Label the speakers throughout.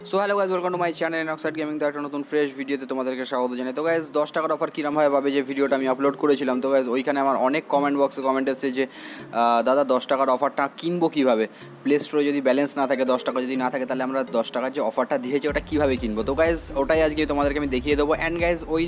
Speaker 1: So hello guys welcome to my channel Noxide gaming তো একটা নতুন ফ্রেশ ভিডিওতে তোমাদেরকে স্বাগত জানাই। তো গাইজ দশ টাকার অফার কিরম হয় ভাবে যে ভিডিওটা আমি আপলোড করেছিলাম? তো গাইজ ওইখানে আমার অনেক কমেন্ট বক্সে কমেন্ট এসেছে যে দাদা, দশ টাকার অফারটা কিনবো কীভাবে? প্লে স্টোরে যদি ব্যালেন্স না থাকে, দশ টাকা যদি না থাকে, তাহলে আমরা দশ টাকার যে অফারটা দিয়েছে, ওটা কীভাবে কিনবো? তো গাইজ ওটাই আজকে তোমাদেরকে আমি দেখিয়ে দেবো। অ্যান্ড গাইজ ওই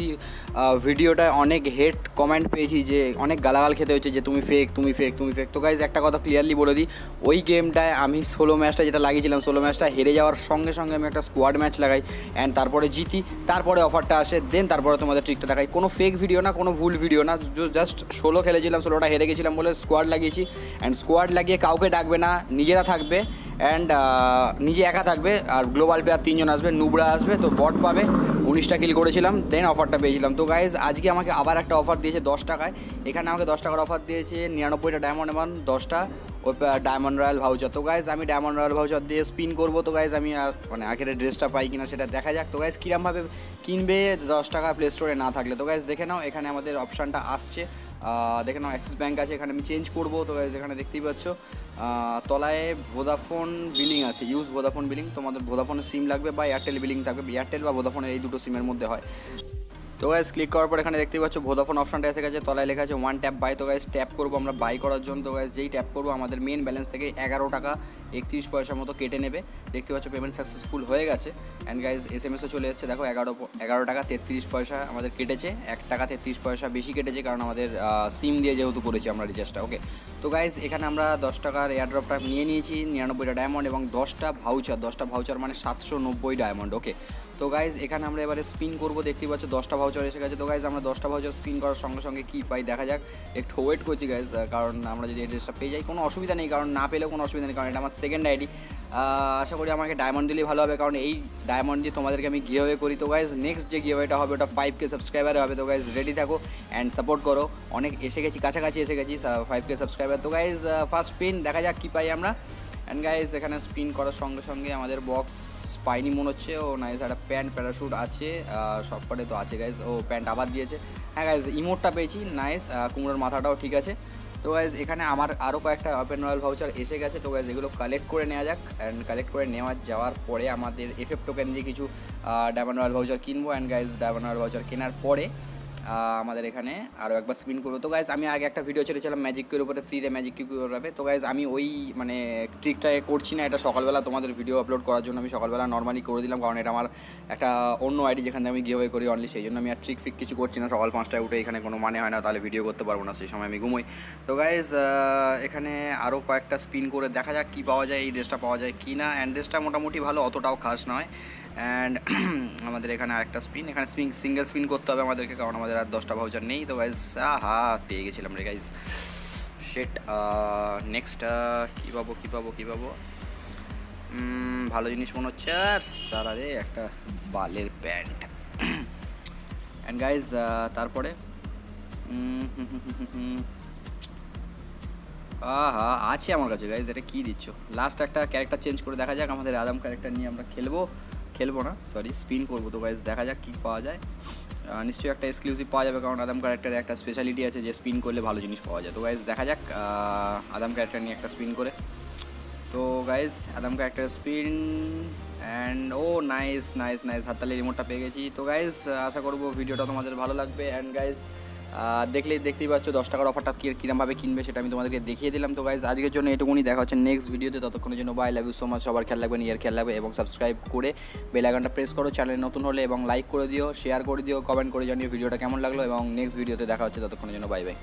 Speaker 1: ভিডিওটায় অনেক হেট কমেন্ট পেয়েছি যে, অনেক গালাগাল খেতে হচ্ছে যে, তুমি ফেক তুমি ফেক তুমি ফেক তো গাইজ একটা কথা ক্লিয়ারলি বলে দিই, ওই গেমটায় আমি ষোলো ম্যাচটা যেটা লাগিয়েছিলাম ষোলো ম্যাচটা হেরে যাওয়ার সঙ্গে সঙ্গে আমি একটা স্কোয়াড ম্যাচ লাগাই অ্যান্ড তারপরে জিতি, তারপরে অফারটা আসে দেন তারপরে তোমাদের ট্রিকটা দেখাই। কোনো ফেক ভিডিও না, কোনো ভুল ভিডিও না জাস্ট ষোলো খেলেছিলাম ষোলোটা হেরে গেছিলাম বলে স্কোয়াড লাগিয়েছি অ্যান্ড স্কোয়াড লাগিয়ে কাউকে ডাকবে না, নিজেরা থাকবে অ্যান্ড নিজে একা থাকবে আর গ্লোবাল প্লেয়ার তিনজন আসবে, নুবরা আসবে, তো বট পাবে, উনিশটা কিল করেছিলাম দেন অফারটা পেয়েছিলাম। তো গাইজ আজকে আমাকে আবার একটা অফার দিয়েছে দশ টাকায়। এখানে আমাকে দশ টাকার অফার দিয়েছে, নিরানব্বইটা ডায়মন্ড এমন দশটা। ওই ডায়মন্ড রয়্যাল ভাউচার তো গাইজ আমি ডায়মন্ড রয়্যাল ভাউচার দিয়ে স্পিন করব। তো গাইজ আমি মানে আখের ড্রেসটা পাই কিনা সেটা দেখা যাক। তো গাইজ কীরমভাবে কিনবে দশ টাকা প্লে স্টোরে না থাকলে। তো গাইজ দেখে নাও, এখানে আমাদের অপশানটা আসছে। দেখে নাও অ্যাক্সিস ব্যাঙ্ক আছে, এখানে আমি চেঞ্জ করব। তো গাইজ এখানে দেখতেই পাচ্ছ তলায় ভোদাফোন বিলিং আছে। ইউজ ভোদাফোন বিলিং তোমাদের ভোদাফোনের সিম লাগবে বা এয়ারটেল বিলিং থাকবে। এয়ারটেল বা ভোদাফোনের এই দুটো সিমের মধ্যে হয়। তো গাইজ ক্লিক করার পর এখানে দেখতে পাচ্ছ ভোদাফোন অপশনটা এসে গেছে, তলায় লেখা আছে ওয়ান ট্যাপ বাই তো গাইজ ট্যাপ করব আমরা বাই করার জন্য। তো গাইজ যেই ট্যাপ করব, আমাদের মেন ব্যালেন্স থেকে এগারো টাকা একত্রিশ পয়সার মতো কেটে নেবে। দেখতে পাচ্ছ পেমেন্ট সাকসেসফুল হয়ে গেছে। অ্যান্ড গাইজ এস এম এসও চলে এসেছে। দেখো, এগারো এগারো টাকা তেত্রিশ পয়সা আমাদের কেটেছে। এক টাকা তেত্রিশ পয়সা বেশি কেটেছে, কারণ আমাদের সিম দিয়ে যেহেতু করেছি আমরা রিচার্জটা ওকে তো গাইজ এখানে আমরা দশ টাকার এয়ারড্রপটা নিয়ে নিয়েছি, নিরানব্বইটা ডায়মন্ড এবং দশটা ভাউচার দশটা ভাউচার মানে সাতশো নব্বই ডায়মন্ড ওকে তো গাইজ এখানে আমরা এবারে স্পিন করব, দেখতেই পাচ্ছ দশটা ভাউচার এসে গেছে। তো গাইজ আমরা দশটা ভাউচার স্পিন করার সঙ্গে সঙ্গে কী পাই দেখা যাক। একটু ওয়েট করছি গাইজ কারণ আমরা যদি এড্রেসটা পেয়ে যাই, কোনো অসুবিধা নেই, কারণ না পেলেও কোনো অসুবিধা নেই, কারণ এটা আমার সেকেন্ড আইডি আশা করি আমাকে ডায়মন্ড দিলেই ভালো হবে, কারণ এই ডায়মন্ড দিয়ে তোমাদেরকে আমি গিয়ে করি। তো গাইজ নেক্সট যে গিয়েটা হবে, ওটা ফাইভ কে সাবস্ক্রাইবারে হবে। তো গাইজ রেডি থাকো অ্যান্ড সাপোর্ট করো। অনেক এসে গেছি, কাছাকাছি এসে গেছি ফাইভ কে সাবস্ক্রাইবার তো গাইজ ফার্স্ট স্পিন দেখা যাক কী পাই আমরা। অ্যান্ড গাইজ এখানে স্পিন করার সঙ্গে সঙ্গে আমাদের বক্স পাইনি মনে হচ্ছে, ও নাইস একটা প্যান্ট প্যারাশুট আছে সব কটে তো আছে গাইজ ও প্যান্ট আবার দিয়েছে। হ্যাঁ গাইজ ইমোটটা পেয়েছি নাইস কুমড়োর মাথাটাও ঠিক আছে। তো গাইজ এখানে আমার আরও কয়েকটা ওপেন রয়্যাল ভাউচার এসে গেছে, তো গাইজ এগুলো কালেক্ট করে নেওয়া যাক। অ্যান্ড কালেক্ট করে নেওয়া যাওয়ার পরে আমাদের এফএফ টোকেন দিয়ে কিছু ডায়মন্ড রয়্যাল ভাউচার কিনবো। And guys diamond royale voucher কেনার পরে আমাদের এখানে আরও একবার স্পিন করব। তো গাইজ আমি আগে একটা ভিডিও ছেড়েছিলাম ম্যাজিক কিউর উপরে ফ্রিতে ম্যাজিক কিউ করাবে তো গাইজ আমি ওই মানে ট্রিকটা করছি না, এটা সকালবেলা তোমাদের ভিডিও আপলোড করার জন্য আমি সকালবেলা নর্মালি করে দিলাম, কারণ এটা আমার একটা অন্য আইডি যেখানে আমি গিয়ে করি অনলি সেই জন্য আমি আর ট্রিক ফিক কিছু করছি না। সকাল পাঁচটায় উঠে এখানে কোনো মানে হয় না, তাহলে ভিডিও করতে পারব না, সেই সময় আমি ঘুমোই। তো গাইজ এখানে আরও কয়েকটা স্পিন করে দেখা যাক কী পাওয়া যায়, এই ড্রেসটা পাওয়া যায় কি না। অ্যান্ড ড্রেসটা মোটামুটি ভালো, অতটাও খাস নয়। অ্যান্ড আমাদের এখানে আরেকটা স্পিন এখানে স্পিন সিঙ্গেল স্পিন করতে হবে আমাদেরকে, কারণ আমাদের আর দশটা ভাউচার নেই, তো গাইজ হা পেয়ে গেছিলাম রে গাইজ সেট নেক্সট কী পাবো কী পাবো কী পাবো? ভালো জিনিস মনে হচ্ছে, আর সারা রে একটা বালের প্যান্ট। অ্যান্ড গাইজ তারপরে। আহা, আছে আমার কাছে গাইজ এটা কী দিচ্ছ? লাস্ট একটা ক্যারেক্টার চেঞ্জ করে দেখা যাক, আমাদের আদাম ক্যারেক্টার নিয়ে আমরা খেলব। খেলব না সরি স্পিন করব। তো গাইজ দেখা যাক কী পাওয়া যায়। নিশ্চয়ই একটা এক্সক্লুসিভ পাওয়া যাবে, কারণ আদাম ক্যারেক্টারে একটা স্পেশালিটি আছে যে স্পিন করলে ভালো জিনিস পাওয়া যায়। তো গাইজ দেখা যাক আদাম ক্যারেক্টার নিয়ে একটা স্পিন করে। তো guys Adam character spin and O nice nice nice হাততালি রিমোটটা পেয়ে গেছি। তো গাইজ আশা করব ভিডিওটা তোমাদের ভালো লাগবে। অ্যান্ড গাইজ দেখলেই দেখতেই পাচ্ছ, দশ টাকার অফারটা কীরকমভাবে কিনবে সেটা আমি তোমাদেরকে দেখিয়ে দিলাম। তো গাইজ আজকের জন্য এটুকুনি। দেখা হচ্ছে নেক্সট ভিডিওতে ততক্ষণের জন্য bye love you so much সবার খেয়াল লাগবে নিয়ার খেয়াল লাগবে এবং সাবস্ক্রাইব করে বেল আইকনটা প্রেস করো। চ্যানেল নতুন হলে এবং লাইক করে দিও শেয়ার করে দিও কমেন্ট করে জানিও ভিডিওটা কেমন লাগল। এবং নেক্সট ভিডিওতে দেখা হচ্ছে। ততক্ষণের জন্য বাই বাই